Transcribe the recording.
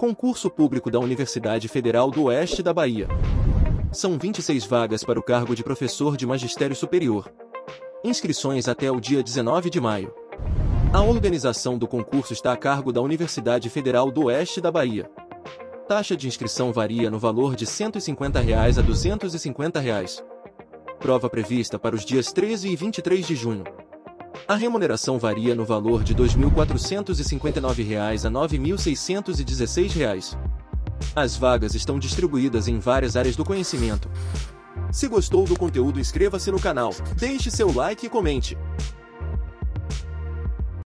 Concurso público da Universidade Federal do Oeste da Bahia. São 26 vagas para o cargo de professor de magistério superior. Inscrições até o dia 19 de maio. A organização do concurso está a cargo da Universidade Federal do Oeste da Bahia. Taxa de inscrição varia no valor de 150 reais a 250 reais. Prova prevista para os dias 13 e 23 de junho. A remuneração varia no valor de 2.459 reais a 9.616 reais. As vagas estão distribuídas em várias áreas do conhecimento. Se gostou do conteúdo, inscreva-se no canal, deixe seu like e comente.